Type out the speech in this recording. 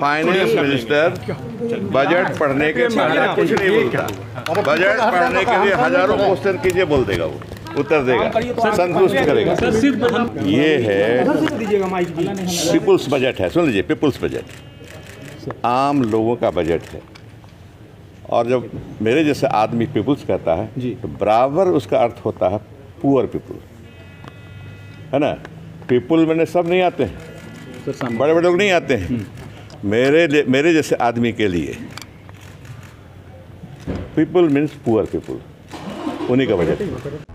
Finance minister budget पढ़ने के पहले कुछ नहीं बोलता। बजट पढ़ने के लिए हज़ारों क्वेश्चन कीजिए बोल देगा वो। उत्तर देगा। संतुष्ट करेगा। ये है पीपुल्स बजट है। सुन लीजिए पीपुल्स बजट आम लोगों का बजट है। और जब मेरे जैसे आदमी पीपुल्स कहता है तो बराबर उसका अर्थ होता है पुअर पीपुल है ना? पीपुल मैंने सब नहीं आते हैं। बड़े बड़े लोग नहीं आते हैं। मेरे मेरे जैसे आदमी के लिए पीपल मीन्स पुअर पीपुल उन्हीं का बजट